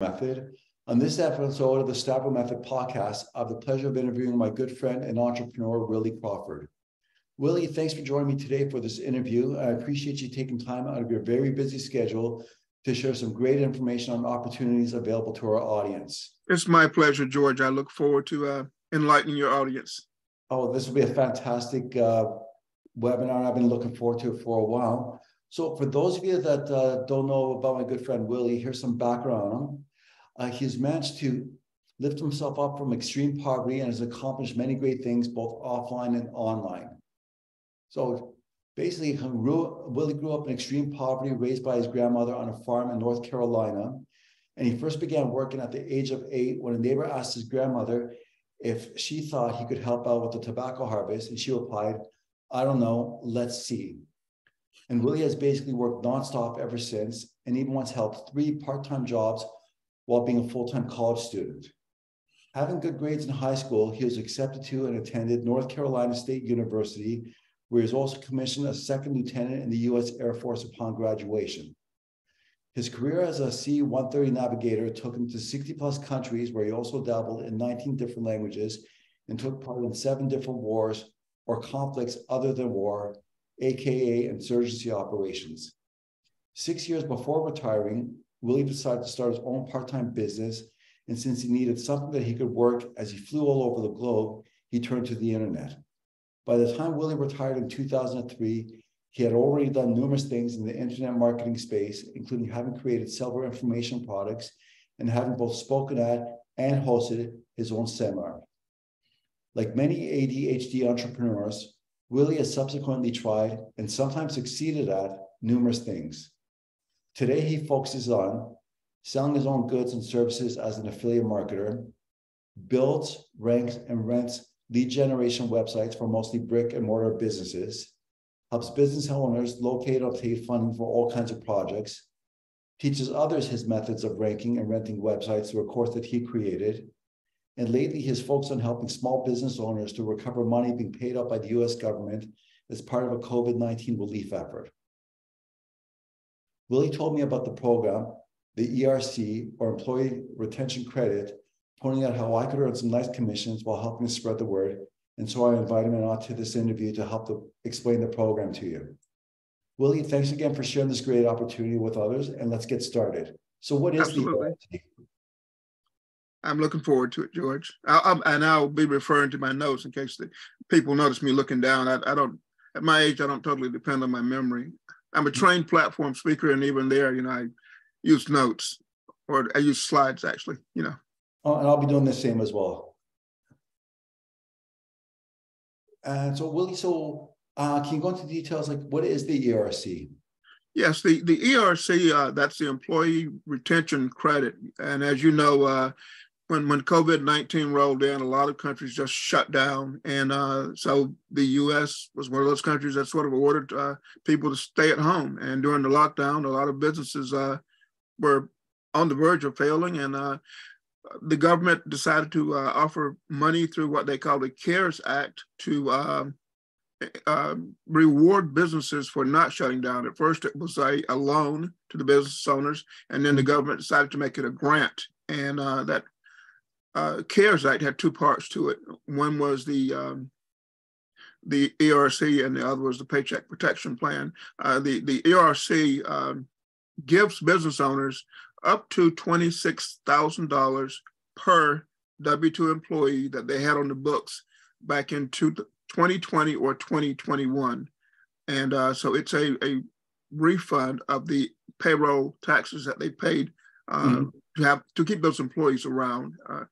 Method. On this episode of the Stavrou Method podcast, I have the pleasure of interviewing my good friend and entrepreneur, Willie Crawford. Willie, thanks for joining me today for this interview. I appreciate you taking time out of your very busy schedule to share some great information on opportunities available to our audience. It's my pleasure, George. I look forward to uh, enlightening your audience. Oh, this will be a fantastic uh, webinar. I've been looking forward to it for a while. So, for those of you that uh, don't know about my good friend Willie, here's some background on him. Uh, he's managed to lift himself up from extreme poverty and has accomplished many great things both offline and online. So, basically, Willie grew up in extreme poverty, raised by his grandmother on a farm in North Carolina. And he first began working at the age of eight when a neighbor asked his grandmother if she thought he could help out with the tobacco harvest. And she replied, I don't know, let's see. And Willie has basically worked nonstop ever since, and even once held three part time jobs while being a full time college student. Having good grades in high school, he was accepted to and attended North Carolina State University, where he was also commissioned a second lieutenant in the U.S. Air Force upon graduation. His career as a C 130 navigator took him to 60 plus countries, where he also dabbled in 19 different languages and took part in seven different wars or conflicts other than war, aka insurgency operations. Six years before retiring, Willie decided to start his own part time business. And since he needed something that he could work as he flew all over the globe, he turned to the internet. By the time Willie retired in 2003, he had already done numerous things in the internet marketing space, including having created several information products and having both spoken at and hosted his own seminar. Like many ADHD entrepreneurs, Willie has subsequently tried and sometimes succeeded at numerous things. Today, he focuses on selling his own goods and services as an affiliate marketer, builds, ranks, and rents lead generation websites for mostly brick and mortar businesses, helps business owners locate and obtain funding for all kinds of projects, teaches others his methods of ranking and renting websites through a course that he created, and lately his focus on helping small business owners to recover money being paid out by the US government as part of a COVID 19 relief effort. Willie told me about the program, the ERC, or Employee Retention Credit, pointing out how I could earn some nice commissions while helping to spread the word. And so I invited him on to this interview to help to explain the program to you. Willie, thanks again for sharing this great opportunity with others, and let's get started. So, what is Absolutely. the ERC? I'm looking forward to it, George. I'll, and I'll be referring to my notes in case the people notice me looking down. I, I don't, at my age, I don't totally depend on my memory. I'm a trained platform speaker, and even there, you know, I use notes or I use slides actually, you know. Oh, and I'll be doing the same as well. And so, Willie, so uh, can you go into details like what is the ERC? Yes, the, the ERC, uh, that's the Employee Retention Credit. And as you know, uh, when when COVID nineteen rolled in, a lot of countries just shut down, and uh, so the U.S. was one of those countries that sort of ordered uh, people to stay at home. And during the lockdown, a lot of businesses uh, were on the verge of failing, and uh, the government decided to uh, offer money through what they call the CARES Act to um, uh, reward businesses for not shutting down. At first, it was a, a loan to the business owners, and then the government decided to make it a grant, and that uh, CARES Act had two parts to it. One was the um, the ERC, and the other was the Paycheck Protection Plan. Uh, the the ERC um, gives business owners up to twenty six thousand dollars per W two employee that they had on the books back in two, 2020 or 2021, and uh, so it's a a refund of the payroll taxes that they paid uh, mm-hmm to have to keep those employees around. Uh,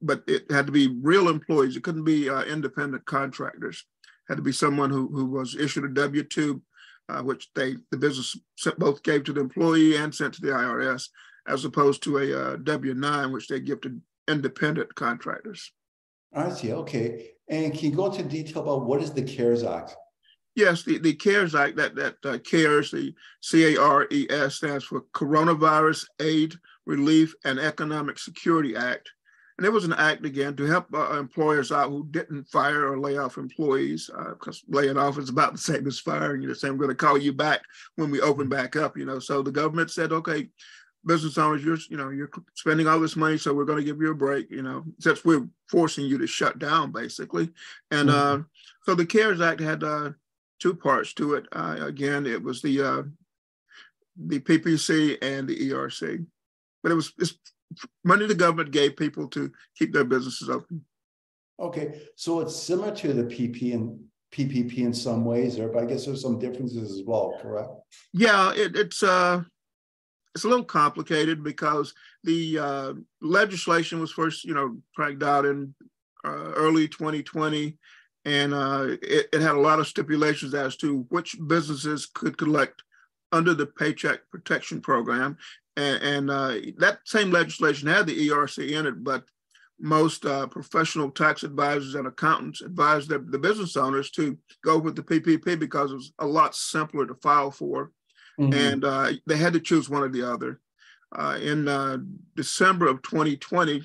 but it had to be real employees. It couldn't be uh, independent contractors. It had to be someone who who was issued a W two, uh, which they the business both gave to the employee and sent to the IRS, as opposed to a uh, W nine, which they give to independent contractors. I see. Okay. And can you go into detail about what is the CARES Act? Yes, the, the CARES Act, that, that uh, CARES, the C A R E S stands for Coronavirus Aid, Relief, and Economic Security Act. And it was an act, again, to help uh, employers out who didn't fire or lay off employees, because uh, laying off is about the same as firing. You know, say, I'm going to call you back when we open back up, you know. So the government said, okay, business owners, you're you know you're spending all this money, so we're going to give you a break. You know, since we're forcing you to shut down basically, and mm-hmm. uh, so the CARES Act had uh, two parts to it. Uh, again, it was the uh, the PPC and the ERC, but it was it's money the government gave people to keep their businesses open. Okay, so it's similar to the PP and PPP in some ways, or but I guess there's some differences as well, correct? Yeah, it, it's uh, it's a little complicated because the uh, legislation was first, you know, cracked out in uh, early 2020, and uh, it, it, had a lot of stipulations as to which businesses could collect under the Paycheck Protection Program, and, and uh, that same legislation had the ERC in it, but most uh, professional tax advisors and accountants advised the, the business owners to go with the PPP because it was a lot simpler to file for mm-hmm. and uh, they had to choose one or the other. Uh, in uh, December of 2020,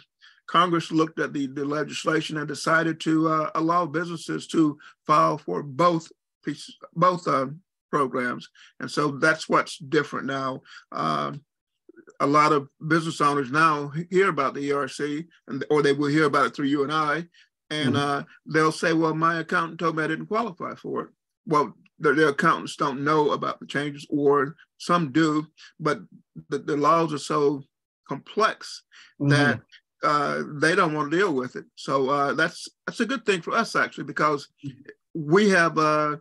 Congress looked at the, the legislation and decided to uh, allow businesses to file for both pieces, both programs, and so that's what's different now. Uh, a lot of business owners now hear about the ERC, and or they will hear about it through you and I, and mm-hmm. they'll say, "Well, my accountant told me I didn't qualify for it." Well, their, their, accountants don't know about the changes, or some do, but the, the laws are so complex mm-hmm. that uh, they don't want to deal with it. So uh, that's that's a good thing for us actually, because we have uh,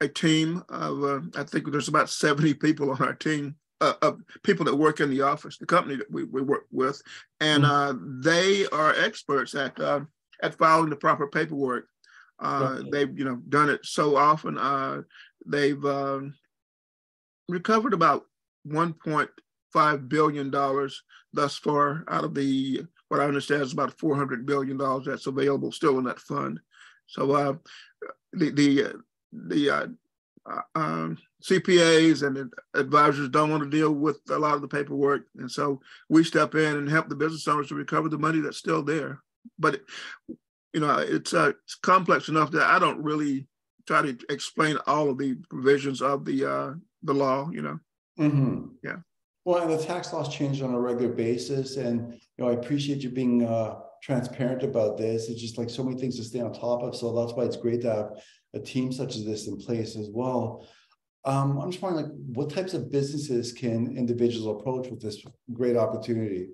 a team of uh, I think there's about 70 people on our team. Uh, of people that work in the office, the company that we, we work with, and mm-hmm. Uh, they are experts at at filing the proper paperwork uh, they've you know done it so often. Uh, they've um, recovered about 1.5 billion dollars thus far out of the what I understand is about 400 billion dollars that's available still in that fund. So uh, the the the uh, uh, um, CPAs and advisors don't want to deal with a lot of the paperwork, and so we step in and help the business owners to recover the money that's still there. But you know, it's uh, it's complex enough that I don't really try to explain all of the provisions of the uh, the law. You know. Mm-hmm. Yeah. Well, and the tax laws change on a regular basis, and you know, I appreciate you being uh, transparent about this. It's just like so many things to stay on top of. So that's why it's great to have a team such as this in place as well. Um, I'm just wondering, like, what types of businesses can individuals approach with this great opportunity?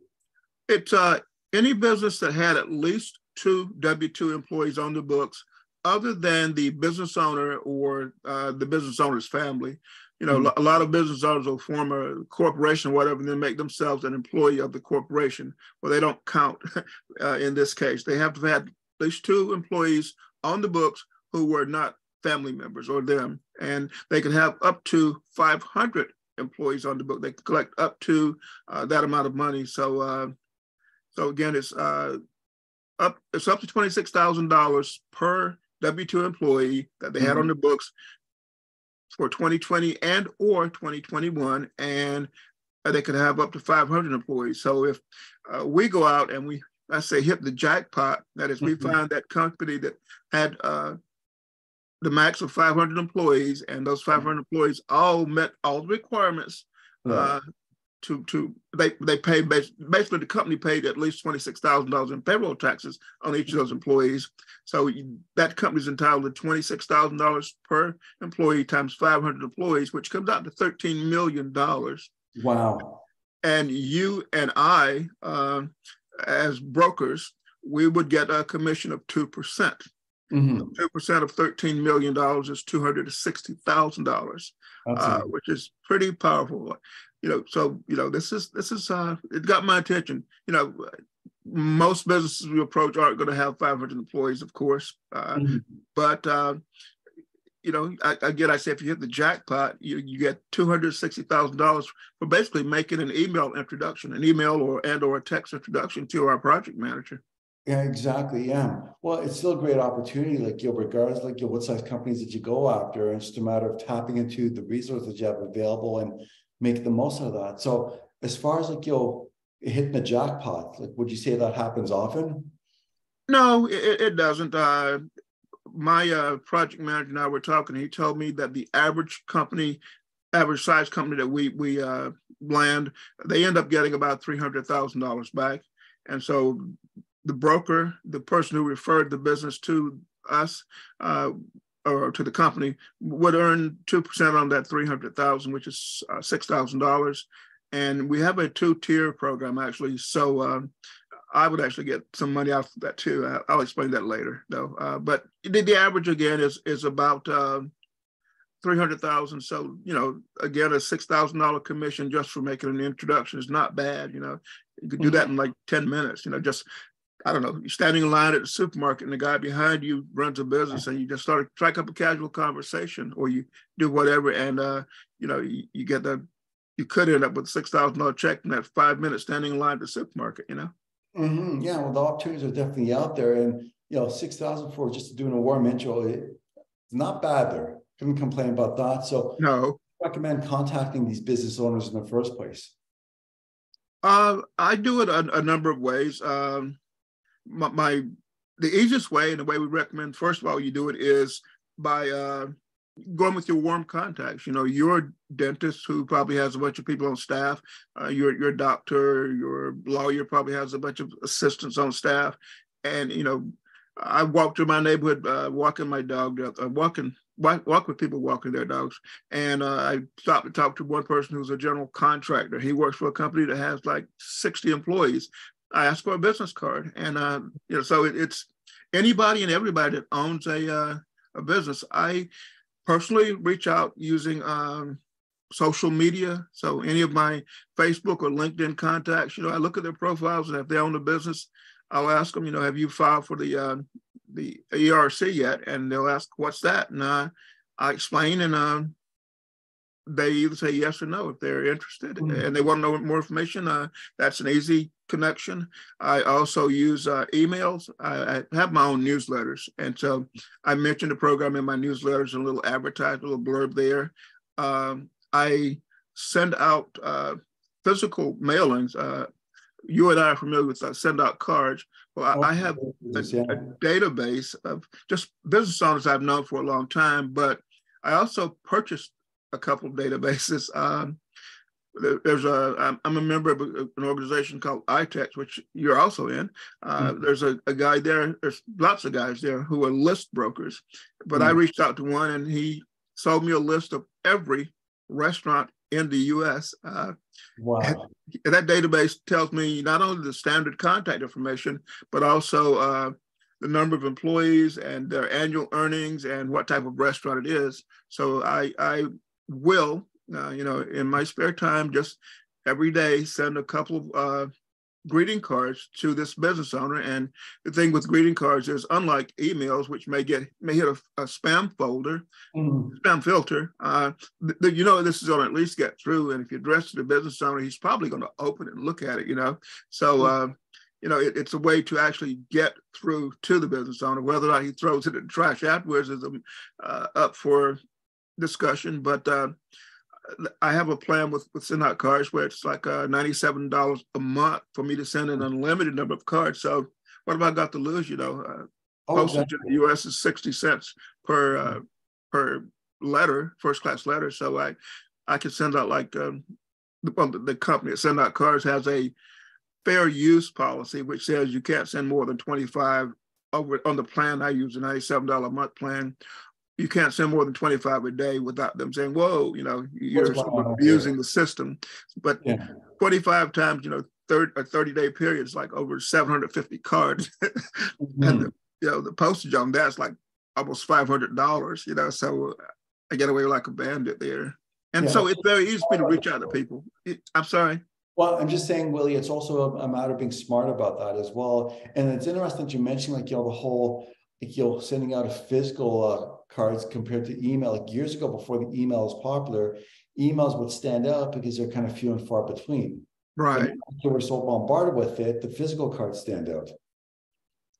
It's uh, any business that had at least two W 2 employees on the books other than the business owner or uh, the business owner's family. You know, mm-hmm. a lot of business owners will form a corporation or whatever, and then make themselves an employee of the corporation. Well, they don't count uh, in this case. They have to have at least two employees on the books who were not family members or them, and they can have up to 500 employees on the book. They can collect up to uh, that amount of money. So, uh, so again, it's uh, up it's up to twenty six thousand dollars per W two employee that they mm-hmm. had on mm-hmm. the books for 2020 and or 2021, and they could have up to 500 employees. So if uh, we go out and we, I say, hit the jackpot, that is, we mm-hmm. find that company that had uh, the max of 500 employees, and those 500 mm-hmm. employees all met all the requirements right. uh, to to they they pay basically the company paid at least twenty six thousand dollars in payroll taxes on each of those employees. So that company's entitled to twenty six thousand dollars per employee times five hundred employees, which comes out to thirteen million dollars. Wow! And you and I, uh, as brokers, we would get a commission of two percent. Mm-hmm. 2 mm-hmm. percent of thirteen million dollars is two hundred and sixty thousand uh, dollars, which is pretty powerful you know, so you know, this is this is uh, it got my attention. You know, most businesses we approach aren't going to have 500 employees, of course, uh, mm-hmm. but uh, you know, I, again, I say if you hit the jackpot, you you get two hundred sixty thousand dollars for basically making an email introduction, an email or and or a text introduction to our project manager. Yeah, exactly. Yeah. Well, it's still a great opportunity. Like, you know, regardless, like, you know, what size companies that you go after, it's just a matter of tapping into the resources you have available and make the most of that. So as far as like you hitting the jackpot, like would you say that happens often? No, it, it doesn't. Uh, my uh, project manager and I were talking. He told me that the average company, average size company that we we uh, land, they end up getting about three hundred thousand dollars back. And so the broker, the person who referred the business to us uh, or to the company, would earn two percent on that three hundred thousand, which is uh, six thousand dollars. And we have a two-tier program actually. So um, I would actually get some money out of that too. I'll explain that later, though. Uh, but the, the, average again is is about uh, three hundred thousand. So you know, again, a six thousand dollar commission just for making an introduction is not bad. You know, you could do that in like ten minutes. You know, just I don't know, you're standing in line at the supermarket and the guy behind you runs a business and you just start to strike up a casual conversation or you do whatever and uh, you know, you, you get the you could end up with six thousand dollar check in that five minutes standing in line at the supermarket, you know. Mm-hmm. Yeah, well, the opportunities are definitely out there, and you know, six thousand for just doing a warm intro, it's not bad there. Couldn't complain about that. So, no, recommend contacting these business owners in the first place. Uh, I do it a, a number of ways. Um, my, my, the easiest way and the way we recommend, first of all, you do it is by uh, going with your warm contacts. You know, your dentist who probably has a bunch of people on staff, uh, your your doctor, your lawyer probably has a bunch of assistants on staff, and you know, I walk through my neighborhood, uh, walking my dog, uh, walking walk, walk with people walking their dogs, and uh, I stopped to talk to one person who's a general contractor. He works for a company that has like sixty employees. I asked for a business card, and uh, you know, so it, it's anybody and everybody that owns a uh, a business. I personally reach out using um, social media. So any of my Facebook or LinkedIn contacts, you know, I look at their profiles and if they own a business, I'll ask them, you know, have you filed for the uh, the ERC yet? And they'll ask, what's that? And uh, I explain, and uh, they either say yes or no if they're interested, mm-hmm. and they want to know more information. Uh, that's an easy connection. I also use uh, emails. I, I, have my own newsletters. And so I mentioned the program in my newsletters, a little advertisement, a little blurb there. Um, I send out uh, physical mailings. Uh, you and I are familiar with uh, send out cards. Well, I, I have a, a, database of just business owners I've known for a long time, but I also purchased a couple of databases. Um, there's a I'm a member of an organization called ITEX, which you're also in. Uh, mm-hmm. There's a, a guy there. There's lots of guys there who are list brokers, but mm-hmm. I reached out to one and he sold me a list of every restaurant in the U.S. Uh, wow! that database tells me not only the standard contact information, but also uh, the number of employees and their annual earnings and what type of restaurant it is. So I I will uh, you know, in my spare time, just every day send a couple of uh, greeting cards to this business owner. And the thing with greeting cards is, unlike emails, which may get may hit a, a spam folder, mm. spam filter, uh, th- you know this is going to at least get through. And if you address to the business owner, he's probably going to open it and look at it. You know, so. Mm. Uh, you know, it, it's a way to actually get through to the business owner. Whether or not he throws it in the trash afterwards is um, uh, up for discussion. But uh, I have a plan with with send out cards where it's like uh, ninety seven dollars a month for me to send an unlimited number of cards. So what have I got to lose? You know, uh, oh, postage in the U.S. is sixty cents per uh, per letter, first class letter. So I I can send out like um, the, the company that send out cards has a fair use policy which says you can't send more than twenty five over on the plan I use, the ninety seven dollar a month plan you can't send more than 25 a day without them saying, whoa, you know, you're abusing the system. But yeah. 25 times, you know, 30, a 30 day period is like over 750 cards. mm-hmm. And, the, you know, the postage on that's like almost $500, you know, so I get away like a bandit there. And yeah. so it's very easy for me to reach out to people. I'm sorry. Well, I'm just saying, Willie, it's also a, a matter of being smart about that as well. And it's interesting that you mentioned, like, you know, the whole, like, you know, sending out a physical uh, cards compared to email. Like years ago, before the email was popular, emails would stand out because they're kind of few and far between. Right. we're so bombarded with it, the physical cards stand out.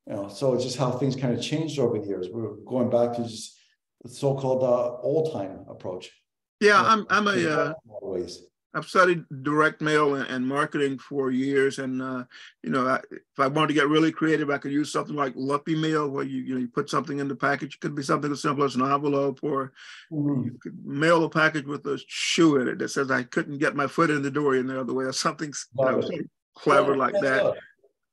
You know, so it's just how things kind of changed over the years. We're going back to just the so-called uh, old time approach. Yeah, I'm I'm a uh, ways. I've studied direct mail and, marketing for years, and uh, you know, I, if I wanted to get really creative, I could use something like Lumpy Mail, where you you know you put something in the package. It could be something as simple as an envelope, or mm-hmm. you could mail a package with a shoe in it that says I couldn't get my foot in the door in the other way, or something you know, clever like that.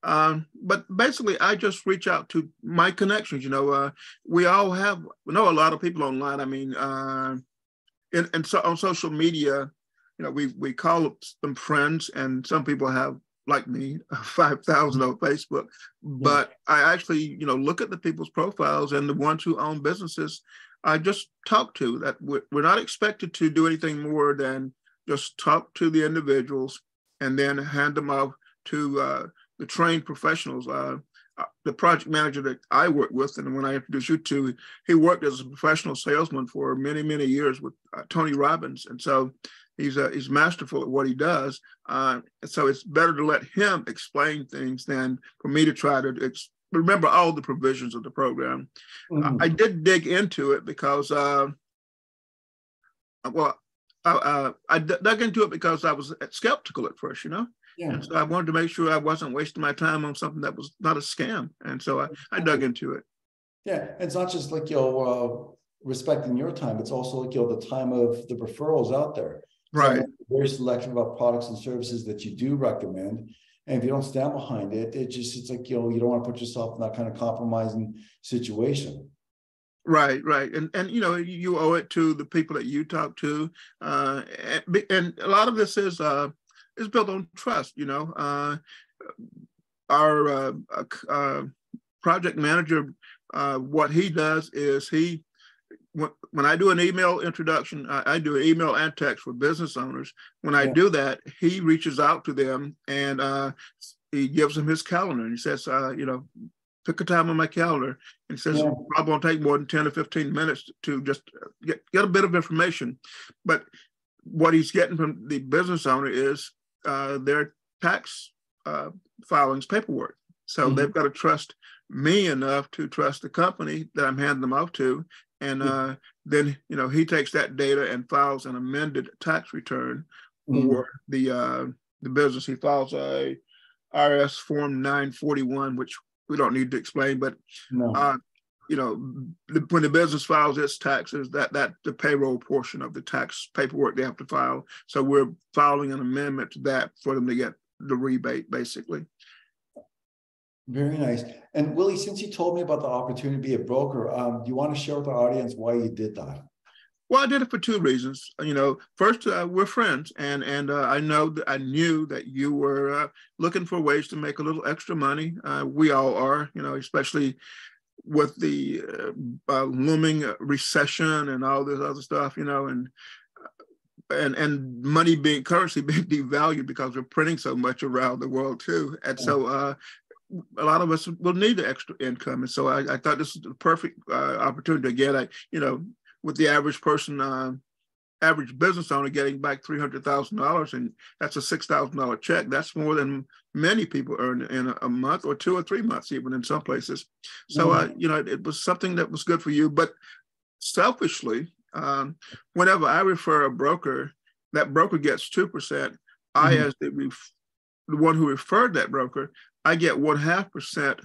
Um, but basically, I just reach out to my connections. You know, uh, we all have we know a lot of people online. I mean, uh, and, and so on social media, you know, we we call them friends, and some people have like me, five thousand on Facebook. But I actually, you know, look at the people's profiles and the ones who own businesses. I just talk to that. We're not expected to do anything more than just talk to the individuals and then hand them off to uh, the trained professionals. Uh, uh, the project manager that I work with, and when I introduced you to, he worked as a professional salesman for many, many years with uh, Tony Robbins, and so he's uh, he's masterful at what he does. Uh, so it's better to let him explain things than for me to try to ex- remember all the provisions of the program. Mm-hmm. I did dig into it because, uh, well, I, I dug into it because I was skeptical at first, you know. Yeah. And so I wanted to make sure I wasn't wasting my time on something that was not a scam. And so I, I dug into it. Yeah. It's not just like, you know, uh, respecting your time. It's also like, you know, the time of the referrals out there. Right. very selective about products and services that you do recommend. And if you don't stand behind it, it just, it's like, you know, you don't want to put yourself in that kind of compromising situation. Right, right, and and you know you owe it to the people that you talk to, uh, and, and a lot of this is uh, is built on trust. You know, uh, our uh, uh, project manager, uh, what he does is he, when, when I do an email introduction, I, I, do an email and text for business owners. When I yeah. do that, he reaches out to them and uh, he gives them his calendar and he says, uh, you know, pick a time on my calendar and he says yeah. probably won't take more than 10 or 15 minutes to just get, get a bit of information but what he's getting from the business owner is uh, their tax uh, filings paperwork. So mm-hmm. they've got to trust me enough to trust the company that I'm handing them off to. And uh, then, you know, he takes that data and files an amended tax return mm-hmm. for the uh, the business. He files a IRS form 941, which we don't need to explain, but no. uh, you know, when the business files its taxes, that that the payroll portion of the tax paperwork they have to file. So we're filing an amendment to that for them to get the rebate, basically. Very nice. And Willie, since you told me about the opportunity to be a broker, um, do you want to share with our audience why you did that? Well, I did it for two reasons. You know, first, uh, we're friends, and and uh, I know that I knew that you were uh, looking for ways to make a little extra money. Uh, we all are, you know, especially with the uh, uh, looming recession and all this other stuff, you know, and and and money being currency being devalued because we're printing so much around the world too, and so uh, a lot of us will need the extra income, and so I, I thought this was the perfect uh, opportunity again. I you know, with the average person uh, average business owner getting back three hundred thousand dollars, and that's a six thousand dollar check. That's more than many people earn in a, a, month or two or three months, even in some places. So, mm-hmm. uh, you know, it, it, was something that was good for you. But selfishly, um, whenever I refer a broker, that broker gets two percent. Mm-hmm. I, as the, ref- the one who referred that broker, I get one half percent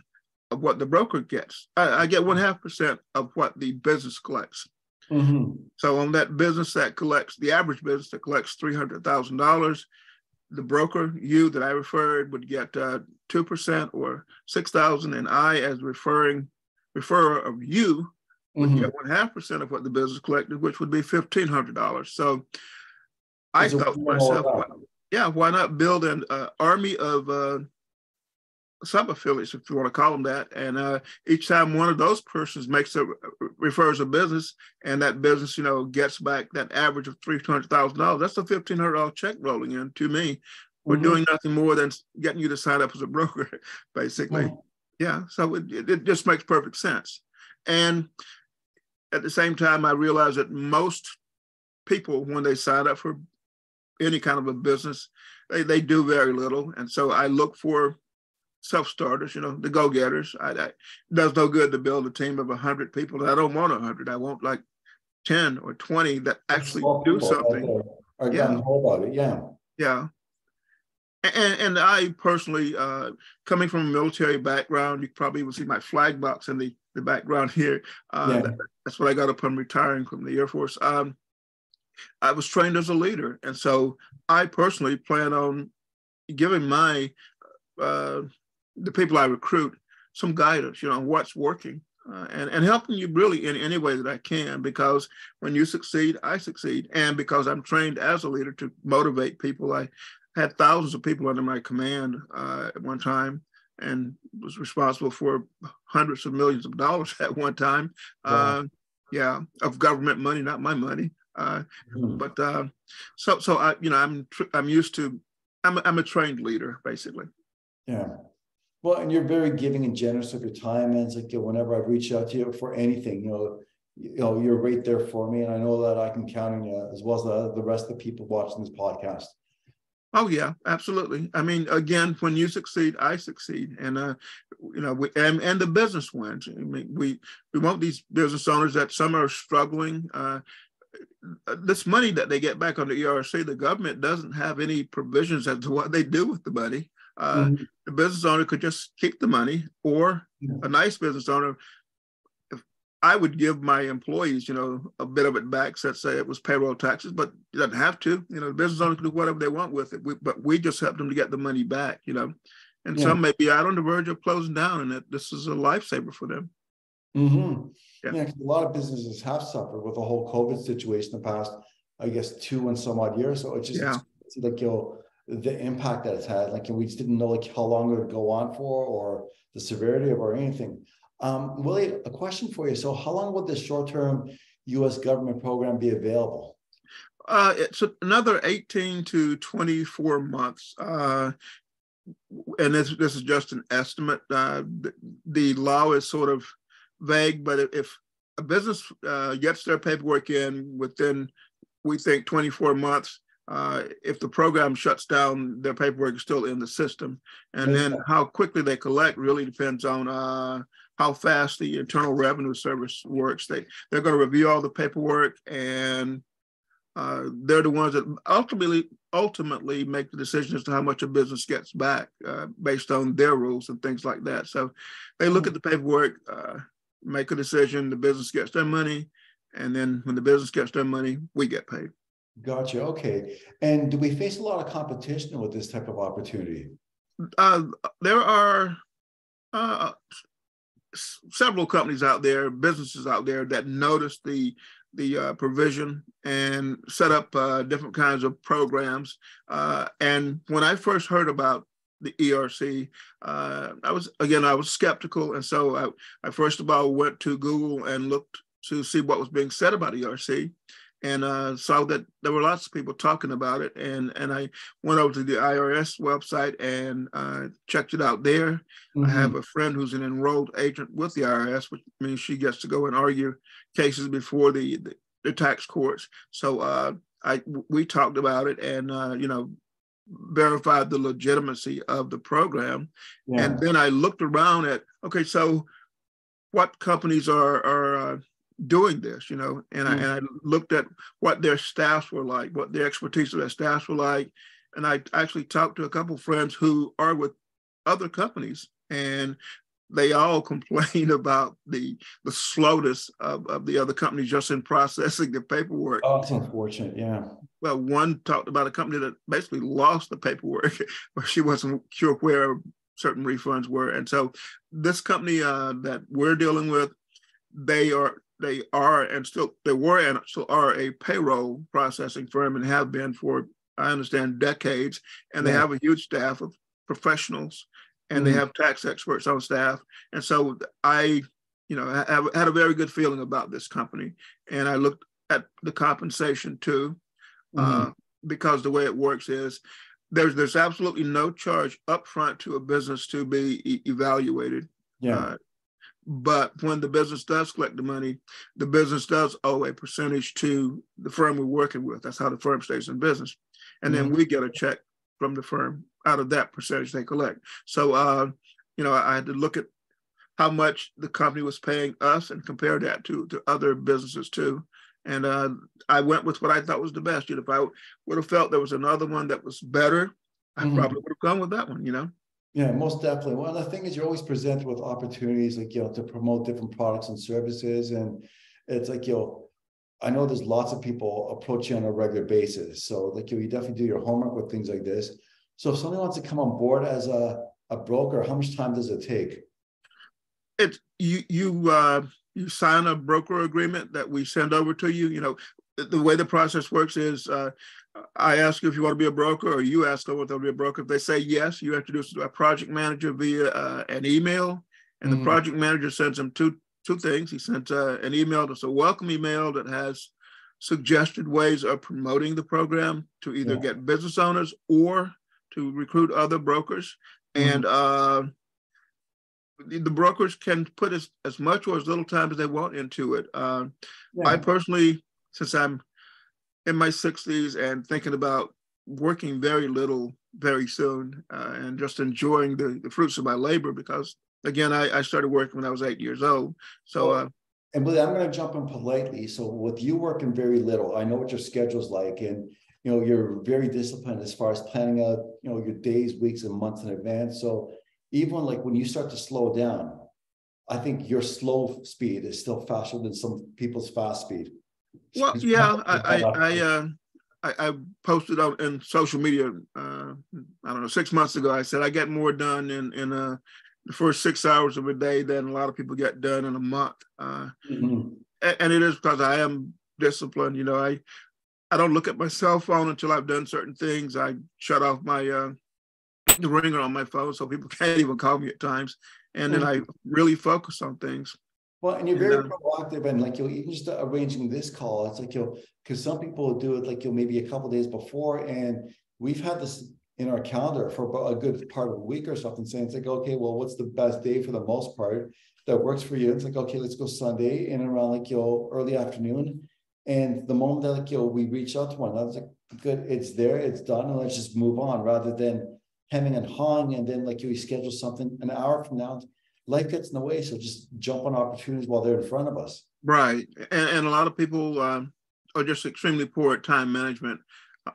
of what the broker gets. I, I get one half percent of what the business collects. Mm-hmm. So on that business that collects the average business that collects three hundred thousand dollars, the broker you that I referred would get uh, two percent or six thousand, and I as referring referrer of you would mm-hmm. get one half percent of what the business collected, which would be fifteen hundred dollars. So I thought to myself, yeah, why not build an uh, army of uh, sub affiliates, if you want to call them that. And uh, each time one of those persons makes a refers a business, and that business, you know, gets back that average of three hundred thousand dollars, that's a fifteen hundred dollar check rolling in to me. We're mm-hmm. doing nothing more than getting you to sign up as a broker, basically. Mm-hmm. Yeah, so it, it just makes perfect sense. And at the same time, I realize that most people, when they sign up for any kind of a business, they, they do very little. And so I look for self-starters, you know, the go-getters. I, I, it does no good to build a team of 100 people. I don't want 100. I want like 10 or 20 that actually do something. yeah. gung ho about. Yeah. Yeah. And, and I personally, uh, coming from a military background, you probably will see my flag box in the, the background here. Uh, yeah. that, that's what I got upon retiring from the Air Force. Um, I was trained as a leader. And so I personally plan on giving my, uh, the people I recruit some guidance, you know, what's working uh, and, and helping you really in any way that I can, because when you succeed, I succeed. And because I'm trained as a leader to motivate people, I had thousands of people under my command uh, at one time and was responsible for hundreds of millions of dollars at one time. Wow. Uh, yeah, of government money, not my money. Uh, mm. But uh, so, so I, you know, I'm I'm used to, I'm I'm a trained leader basically. Yeah. Well, and you're very giving and generous of your time. And it's like you know, whenever I reach out to you for anything, you know, you know, you're right there for me, and I know that I can count on you as well as the, the rest of the people watching this podcast. Oh yeah, absolutely. I mean, again, when you succeed, I succeed, and uh, you know, we, and and the business wins. I mean, we we want these business owners that some are struggling. Uh, this money that they get back on the ERC, the government doesn't have any provisions as to what they do with the money. Uh, mm-hmm. The business owner could just keep the money, or a nice business owner. If I would give my employees, you know, a bit of it back. So let's say it was payroll taxes, but you doesn't have to. You know, the business owner can do whatever they want with it. We, but we just help them to get the money back. You know, and yeah. some may be out on the verge of closing down, and that this is a lifesaver for them. Mm-hmm. Yeah. yeah a lot of businesses have suffered with the whole COVID situation the past, I guess, two and some odd years. So it's just yeah. it's like you know the impact that it's had. Like we just didn't know like how long it would go on for or the severity of or anything. Um, Willie, a question for you. So how long would this short-term U.S. government program be available? Uh, it's another 18 to 24 months. Uh, and this, this is just an estimate. Uh, the, the, law is sort of vague, but if a business uh, gets their paperwork in within, we think, 24 months, uh, if the program shuts down, their paperwork is still in the system. And then how quickly they collect really depends on uh, how fast the Internal Revenue Service works. They they're going to review all the paperwork, and uh, they're the ones that ultimately ultimately make the decision as to how much a business gets back uh, based on their rules and things like that. So they look at the paperwork, uh, make a decision. The business gets their money, and then when the business gets their money, we get paid. Gotcha. Okay. And do we face a lot of competition with this type of opportunity? Uh, there are uh, several companies out there, businesses out there that notice the the uh, provision and set up uh, different kinds of programs. Uh, and when I first heard about the ERC, uh, I was again I was skeptical, and so I, I first of all went to Google and looked to see what was being said about ERC and uh, saw that there were lots of people talking about it. And and I went over to the IRS website and uh, checked it out there. Mm-hmm. I have a friend who's an enrolled agent with the IRS, which means she gets to go and argue cases before the the, the tax courts. So uh, I we talked about it, and uh, you know verified the legitimacy of the program. Yeah. And then I looked around at okay, so what companies are are uh, doing this, you know, and, mm. I, and I looked at what their staffs were like, what the expertise of their staffs were like. And I actually talked to a couple friends who are with other companies and they all complain about the the slowness of, of the other companies just in processing the paperwork. Oh, it's unfortunate, yeah. Well, one talked about a company that basically lost the paperwork where she wasn't sure where certain refunds were. And so this company uh, that we're dealing with, they are they are and still they were and still are a payroll processing firm and have been for I understand decades, and yeah. they have a huge staff of professionals, and mm-hmm. they have tax experts on staff, and so I, you know, have, had a very good feeling about this company, and I looked at the compensation too, uh, mm-hmm. uh, because the way it works is there's there's absolutely no charge upfront to a business to be e- evaluated. Yeah. Uh, but when the business does collect the money, the business does owe a percentage to the firm we're working with. That's how the firm stays in business. And mm-hmm. then we get a check from the firm out of that percentage they collect. So, uh, you know, I had to look at how much the company was paying us and compare that to, to other businesses too. and uh, I went with what I thought was the best. You know, if I would have felt there was another one that was better, I mm-hmm. probably would have gone with that one. You know. Yeah, most definitely. Well, the thing is, you're always presented with opportunities, like you know, to promote different products and services, and it's like you know, I know there's lots of people approach you on a regular basis. So like you, know, you definitely do your homework with things like this. So if somebody wants to come on board as a a broker, how much time does it take? It's you you uh, you sign a broker agreement that we send over to you. You know, the way the process works is uh, I ask you if you want to be a broker, or you ask them if they'll be a broker. If they say yes, you introduce a project manager via uh, an email, and mm-hmm. the project manager sends them two two things. He sends uh, an email that's a welcome email that has suggested ways of promoting the program to either yeah. get business owners or to recruit other brokers. Mm-hmm. And uh, the, the, brokers can put as, as much or as little time as they want into it. Uh, yeah. I personally, since I'm in my 60s and thinking about working very little very soon uh, and just enjoying the, the fruits of my labor because again I, I started working when i was eight years old. So uh, and i'm going to jump in politely. So with you working very little i know what your schedule's like and you know you're very disciplined as far as planning out you know your days weeks and months in advance. So even like when you start to slow down i think your slow speed is still faster than some people's fast speed well yeah i i, I uh I, I, posted out in social media. Uh, I don't know, six months ago. I said I get more done in in uh, the first six hours of a day than a lot of people get done in a month. Uh, mm-hmm. and, and, it is because I am disciplined. You know, I I don't look at my cell phone until I've done certain things. I shut off my uh, the ringer on my phone so people can't even call me at times, and then I really focus on things. Well, and you're very and, proactive, and like you'll even just arranging this call. It's like you'll because some people do it like you'll maybe a couple days before, and we've had this in our calendar for a good part of a week or something, saying it's like, okay, well, what's the best day for the most part that works for you? It's like, okay, let's go Sunday in and around like you know early afternoon and the moment that like, you know, we reach out to one another, it's like, good, it's there, it's done, and let's just move on rather than hemming and hawing. And then like you schedule something an hour from now, life gets in the way. So just jump on opportunities while they're in front of us. Right. And, and a lot of people um, are just extremely poor at time management.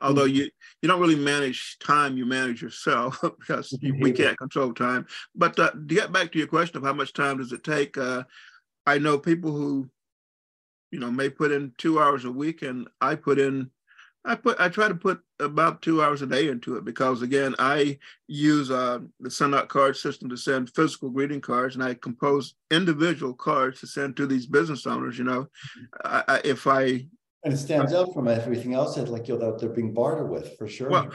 Although mm-hmm. you you don't really manage time, you manage yourself because you, we can't control time. But uh, to get back to your question of how much time does it take, uh, I know people who you know may put in two hours a week and i put in i put i try to put about two hours a day into it because again i use uh, the send out card system to send physical greeting cards and i compose individual cards to send to these business owners you know I, I, if i and it stands out from everything else that like you know they're being bartered with for sure well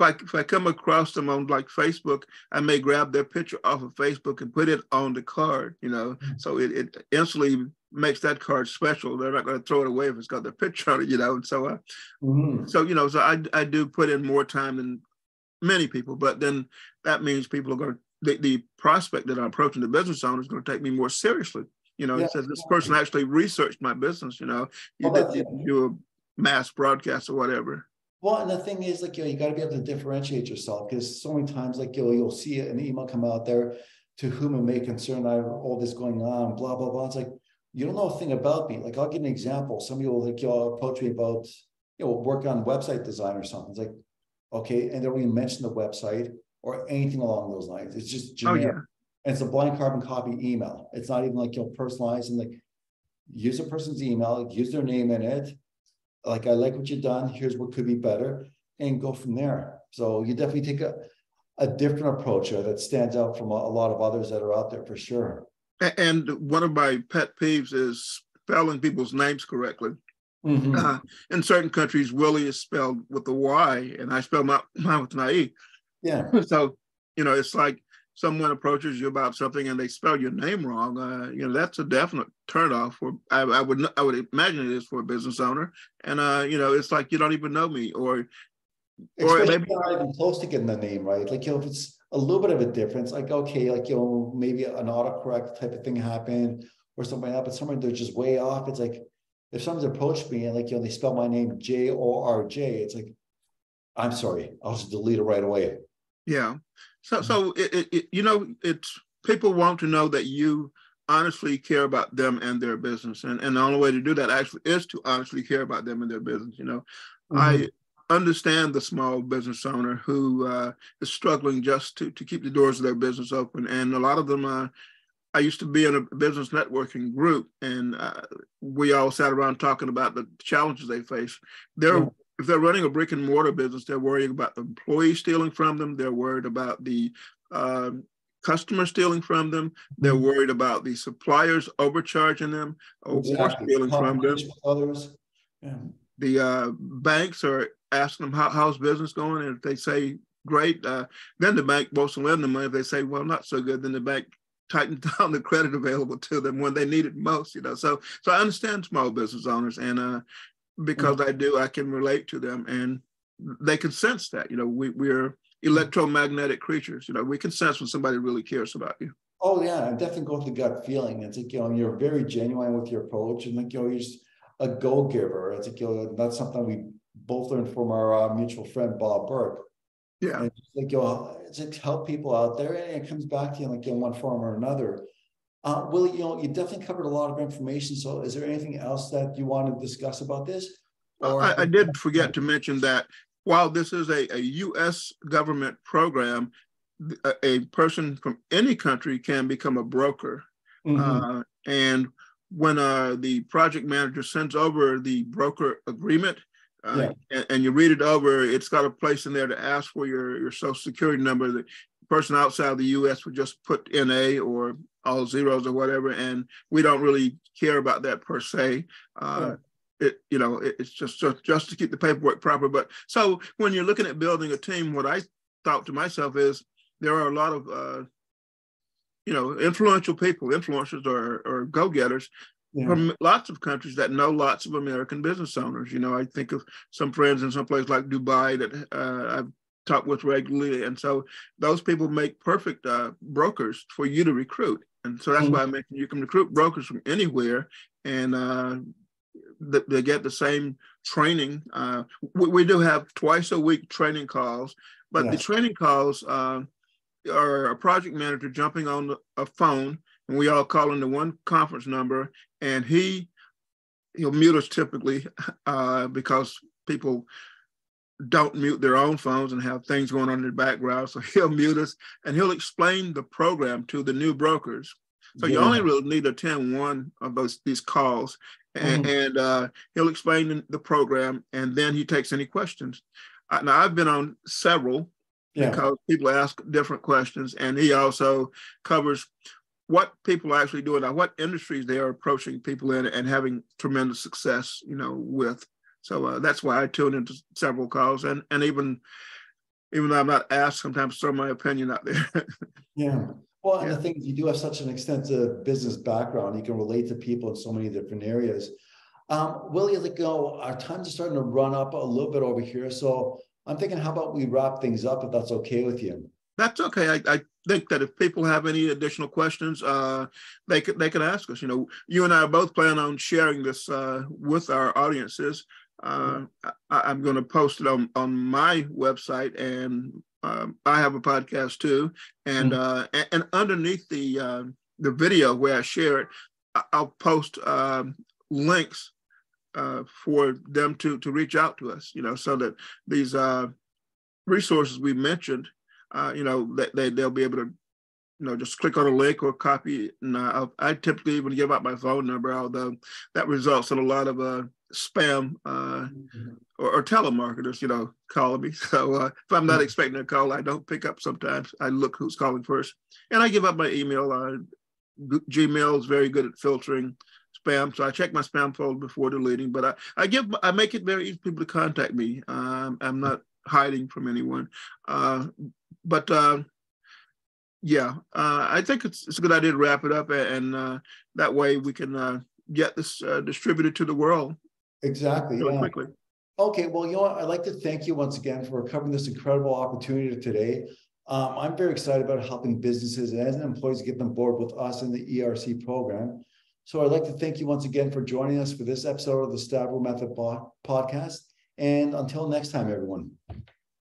if I, if I come across them on like Facebook, I may grab their picture off of Facebook and put it on the card, you know. Mm-hmm. So it, it instantly makes that card special. They're not going to throw it away if it's got their picture on it, you know. And so, uh, mm-hmm. so you know, so I I do put in more time than many people, but then that means people are going to the, the prospect that I'm approaching the business owner is going to take me more seriously. You know, yeah. it says this person actually researched my business. You know, you well, did do a mass broadcast or whatever. Well, and the thing is, like, you know, you got to be able to differentiate yourself because so many times, like, you know, you'll see an email come out there to whom it may concern. I have all this going on, blah blah blah. It's like you don't know a thing about me. Like I'll give an example. Some people like you'll approach me about you know work on website design or something. It's like okay, and they don't even mention the website or anything along those lines. It's just oh, generic. Oh, yeah. And it's a blind carbon copy email. It's not even like you'll personalize and like use a person's email, use their name in it. Like I like what you've done. Here's what could be better, and go from there. So you definitely take a a different approach uh, that stands out from a, a lot of others that are out there for sure. And one of my pet peeves is spelling people's names correctly. Mm-hmm. Uh, in certain countries, Willie is spelled with a Y, and I spell my, mine with an IE. Yeah. So, you know, it's like someone approaches you about something and they spell your name wrong. Uh, you know, that's a definite turnoff. For I, I, would I would imagine it is for a business owner, and uh, you know, it's like you don't even know me, or or maybe not even close to getting the name right. Like you know, if it's a little bit of a difference. Like, okay, like, you know, maybe an autocorrect type of thing happened or something like that, but somewhere they're just way off. It's like, if someone's approached me and like, you know, they spell my name J O R J, it's like, I'm sorry, I'll just delete it right away. Yeah. So, so it, it, you know, it's people want to know that you honestly care about them and their business. And, and the only way to do that actually is to honestly care about them and their business. You know, mm-hmm. I understand the small business owner who uh, is struggling just to, to keep the doors of their business open. And a lot of them, uh, I used to be in a business networking group, and uh, we all sat around talking about the challenges they face. They're yeah. if they're running a brick and mortar business, they're worrying about the employees stealing from them. They're worried about the uh, customers stealing from them. They're mm-hmm. worried about the suppliers overcharging them or, exactly. stealing from them. Others. Yeah. The uh, banks are asking them how, how's business going, and if they say great, uh, then the bank wants to lend them money. If they say well not so good, then the bank tightens down the credit available to them when they need it most. You know, so so I understand small business owners, and uh, because mm-hmm. I do, I can relate to them, and they can sense that. You know, we we're electromagnetic creatures. You know, we can sense when somebody really cares about you. Oh yeah, I definitely go with the gut feeling. It's like you know you're very genuine with your approach, and like you know you're just a go giver. It's like you know that's something we both learned from our uh, mutual friend Bob Burg. Yeah, and it's like you know it's help people out there, and it comes back to you like in one form or another. Uh, Willie, you know, you definitely covered a lot of information. So, is there anything else that you want to discuss about this? Or- I, I did forget to mention that while this is a, a U.S. government program, a, a, person from any country can become a broker. Mm-hmm. Uh, and when uh, the project manager sends over the broker agreement, uh, yeah. and, and, you read it over, it's got a place in there to ask for your, your social security number. The person outside the U.S. would just put NA or all zeros or whatever, and we don't really care about that per se. Uh, it you know it, it's just, just just to keep the paperwork proper but so when you're looking at building a team what i thought to myself is there are a lot of uh, you know influential people influencers or, or go-getters yeah. from lots of countries that know lots of american business owners you know i think of some friends in some place like dubai that uh, i've talked with regularly and so those people make perfect uh, brokers for you to recruit and so that's mm-hmm. why i mentioned you can recruit brokers from anywhere and uh, they get the same training. Uh, we, we, do have twice a week training calls, but yes. the training calls are a project manager jumping on a phone, and we all call in the one conference number, and he he'll mute us typically uh, because people don't mute their own phones and have things going on in the background. So he'll mute us and he'll explain the program to the new brokers. So yeah. you only really need to attend one of those these calls, and, mm-hmm. and uh, he'll explain the program, and then he takes any questions. Uh, now I've been on several yeah. because people ask different questions, and he also covers what people are actually doing now, what industries they are approaching people in and having tremendous success, you know, with. So uh, that's why I tune into several calls, and and even even though I'm not asked, sometimes throw my opinion out there. yeah. Well, and the thing is, you do have such an extensive business background. You can relate to people in so many different areas. Um, Willie, let go. Our times are starting to run up a little bit over here. So I'm thinking, how about we wrap things up if that's okay with you? That's okay. I, I think that if people have any additional questions, uh, they could they could ask us. You know, you and I both plan on sharing this uh, with our audiences. Uh, I, am going to post it on, on my website and um, I have a podcast too, and mm-hmm. uh, and, and, underneath the uh, the video where I share it, I'll post um, links uh, for them to to reach out to us. You know, so that these uh, resources we mentioned, uh, you know, that they they'll be able to. You know, just click on a link or copy. And uh, I typically even give out my phone number, although that results in a lot of spam uh, mm-hmm. or, or, telemarketers, you know, calling me. So uh, if I'm not mm-hmm. expecting a call, I don't pick up sometimes. I look who's calling first. And I give up my email. Uh, Gmail is very good at filtering spam. So I check my spam folder before deleting, but I, I give, I make it very easy for people to contact me. Um, I'm not hiding from anyone. Uh, but uh, yeah, uh, I think it's, it's a good idea to wrap it up and uh, that way we can uh, get this uh, distributed to the world Exactly. Really yeah. quickly. Okay, well, you know what? I'd like to thank you once again for covering this incredible opportunity today. Um, I'm very excited about helping businesses and employees get them board with us in the ERC program. So I'd like to thank you once again for joining us for this episode of the Stavrou Method podcast. And until next time, everyone.